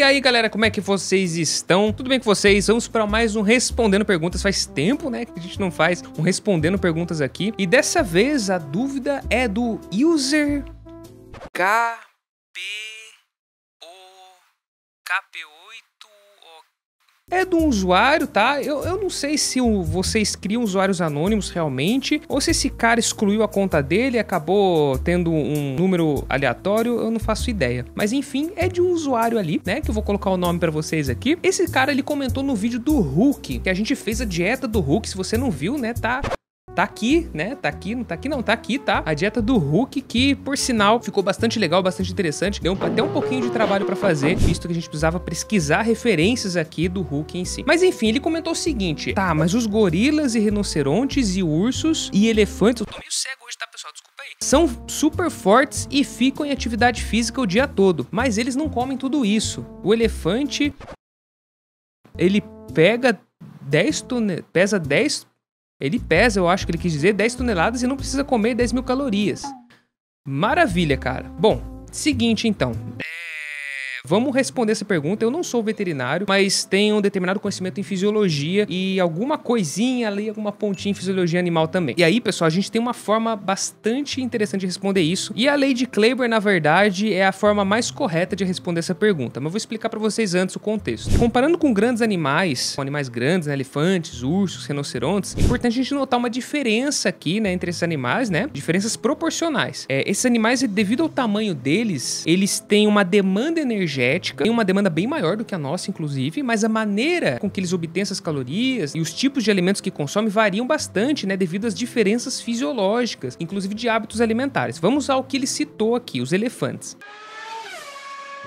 E aí, galera, como é que vocês estão? Tudo bem com vocês? Vamos para mais um Respondendo Perguntas. Faz tempo, né, que a gente não faz um Respondendo Perguntas aqui. E dessa vez a dúvida é do user KP é um usuário, tá? Eu, eu não sei se o, vocês criam usuários anônimos realmente, ou se esse cara excluiu a conta dele e acabou tendo um número aleatório, eu não faço ideia. Mas enfim, é de um usuário ali, né? Que eu vou colocar o nome para vocês aqui. Esse cara, ele comentou no vídeo do Hulk, que a gente fez a dieta do Hulk. Se você não viu, né? Tá Tá aqui, né? Tá aqui, não tá aqui não, tá aqui, tá? A dieta do Hulk, que por sinal ficou bastante legal, bastante interessante. Deu até um pouquinho de trabalho para fazer, visto que a gente precisava pesquisar referências aqui do Hulk em si. Mas enfim, ele comentou o seguinte: tá, mas os gorilas e rinocerontes e ursos e elefantes. Eu tô meio cego hoje, tá, pessoal? Desculpa aí. São super fortes e ficam em atividade física o dia todo, mas eles não comem tudo isso. O elefante. Ele pega 10 toneladas. Pesa 10 ele pesa, eu acho que ele quis dizer, 10 toneladas e não precisa comer 10 mil calorias. Maravilha, cara. Bom, seguinte então. Vamos responder essa pergunta. Eu não sou veterinário, mas tenho um determinado conhecimento em fisiologia e alguma coisinha ali, alguma pontinha em fisiologia animal também. E aí, pessoal, a gente tem uma forma bastante interessante de responder isso. E a lei de Kleiber, na verdade, é a forma mais correta de responder essa pergunta. Mas eu vou explicar para vocês antes o contexto. Comparando com grandes animais, com animais grandes, né, elefantes, ursos, rinocerontes, é importante a gente notar uma diferença aqui, né, entre esses animais, né? Diferenças proporcionais. É, esses animais, devido ao tamanho deles, eles têm uma demanda energética energética, tem uma demanda bem maior do que a nossa, inclusive, mas a maneira com que eles obtêm essas calorias e os tipos de alimentos que consomem variam bastante, né, devido às diferenças fisiológicas, inclusive de hábitos alimentares. Vamos ao que ele citou aqui, os elefantes.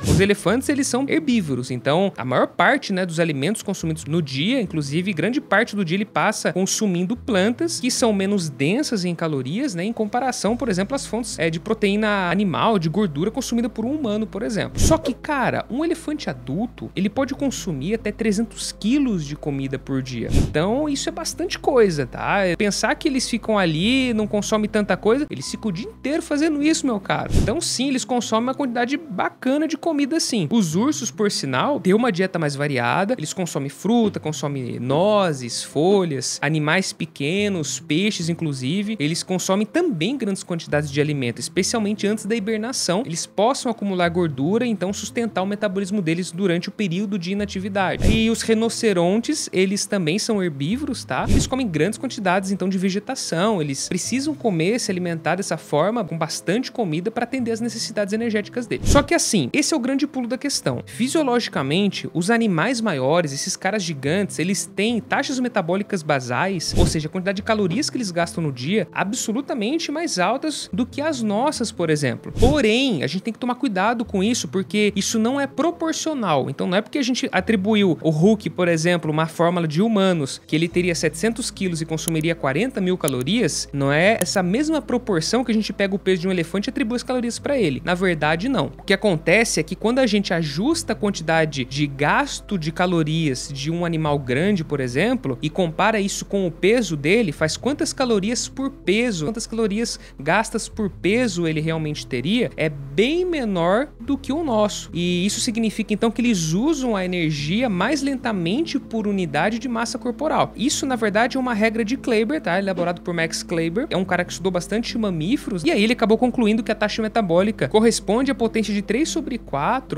Os elefantes, eles são herbívoros, então a maior parte, né, dos alimentos consumidos no dia, inclusive grande parte do dia ele passa consumindo plantas que são menos densas em calorias, né, em comparação, por exemplo, às fontes é, de proteína animal, de gordura consumida por um humano, por exemplo. Só que, cara, um elefante adulto, ele pode consumir até 300 quilos de comida por dia. Então, isso é bastante coisa, tá? Pensar que eles ficam ali, não consomem tanta coisa, eles ficam o dia inteiro fazendo isso, meu caro. Então, sim, eles consomem uma quantidade bacana de comida sim. Os ursos, por sinal, têm uma dieta mais variada. Eles consomem fruta, consomem nozes, folhas, animais pequenos, peixes, inclusive. Eles consomem também grandes quantidades de alimento, especialmente antes da hibernação. Eles possam acumular gordura e então sustentar o metabolismo deles durante o período de inatividade. E os rinocerontes, eles também são herbívoros, tá? Eles comem grandes quantidades então de vegetação. Eles precisam comer, se alimentar dessa forma, com bastante comida para atender as necessidades energéticas deles. Só que assim, esse é o grande pulo da questão. Fisiologicamente, os animais maiores, esses caras gigantes, eles têm taxas metabólicas basais, ou seja, a quantidade de calorias que eles gastam no dia, absolutamente mais altas do que as nossas, por exemplo. Porém, a gente tem que tomar cuidado com isso, porque isso não é proporcional. Então, não é porque a gente atribuiu o Hulk, por exemplo, uma fórmula de humanos, que ele teria 700 quilos e consumiria 40 mil calorias, não é essa mesma proporção que a gente pega o peso de um elefante e atribui as calorias para ele. Na verdade, não. O que acontece é é que quando a gente ajusta a quantidade de gasto de calorias de um animal grande, por exemplo, e compara isso com o peso dele, faz quantas calorias por peso, quantas calorias gastas por peso ele realmente teria, é bem menor do que o nosso. E isso significa então que eles usam a energia mais lentamente por unidade de massa corporal. Isso, na verdade, é uma regra de Kleiber, tá? Elaborado por Max Kleiber. É um cara que estudou bastante mamíferos. E aí ele acabou concluindo que a taxa metabólica corresponde à potência de 3 sobre 4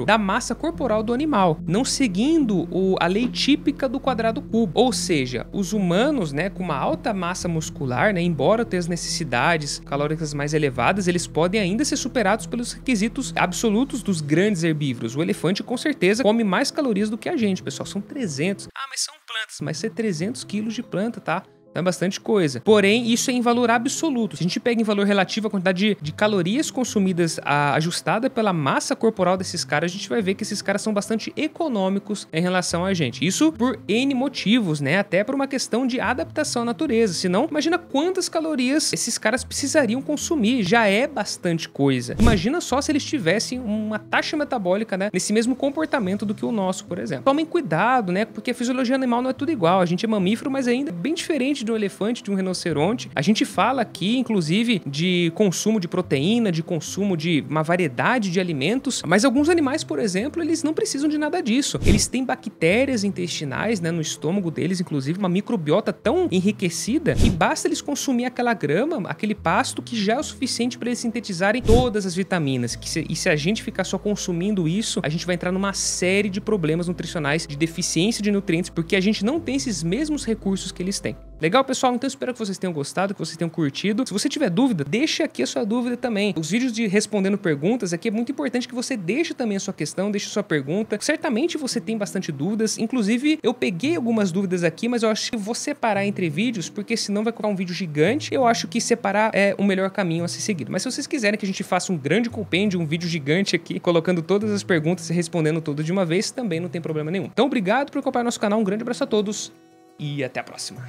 da massa corporal do animal, não seguindo o, a lei típica do quadrado cubo. Ou seja, os humanos, né, com uma alta massa muscular, né, embora tenham as necessidades calóricas mais elevadas, eles podem ainda ser superados pelos requisitos absolutos dos grandes herbívoros. O elefante, com certeza, come mais calorias do que a gente, pessoal. São 300. Ah, mas são plantas. Mas ser 300 quilos de planta, tá? É bastante coisa. Porém, isso é em valor absoluto. Se a gente pega em valor relativo a quantidade de, de calorias consumidas a, ajustada pela massa corporal desses caras, a gente vai ver que esses caras são bastante econômicos em relação a gente. Isso por N motivos, né? Até por uma questão de adaptação à natureza. Senão, imagina quantas calorias esses caras precisariam consumir. Já é bastante coisa. Imagina só se eles tivessem uma taxa metabólica, né? Nesse mesmo comportamento do que o nosso, por exemplo. Tomem cuidado, né? Porque a fisiologia animal não é tudo igual. A gente é mamífero, mas ainda é bem diferente de um elefante, de um rinoceronte. A gente fala aqui, inclusive, de consumo de proteína, de consumo de uma variedade de alimentos, mas alguns animais, por exemplo, eles não precisam de nada disso. Eles têm bactérias intestinais, né, no estômago deles, inclusive uma microbiota tão enriquecida que basta eles consumir aquela grama, aquele pasto que já é o suficiente para eles sintetizarem todas as vitaminas. Se, e se a gente ficar só consumindo isso, a gente vai entrar numa série de problemas nutricionais, de deficiência de nutrientes, porque a gente não tem esses mesmos recursos que eles têm. Legal, pessoal? Então espero que vocês tenham gostado, que vocês tenham curtido. Se você tiver dúvida, deixe aqui a sua dúvida também. Os vídeos de respondendo perguntas aqui é muito importante que você deixe também a sua questão, deixe a sua pergunta. Certamente você tem bastante dúvidas. Inclusive, eu peguei algumas dúvidas aqui, mas eu acho que vou separar entre vídeos, porque senão vai ficar um vídeo gigante. Eu acho que separar é o melhor caminho a ser seguido. Mas se vocês quiserem que a gente faça um grande compêndio, um vídeo gigante aqui, colocando todas as perguntas e respondendo tudo de uma vez, também não tem problema nenhum. Então, obrigado por acompanhar nosso canal. Um grande abraço a todos e até a próxima.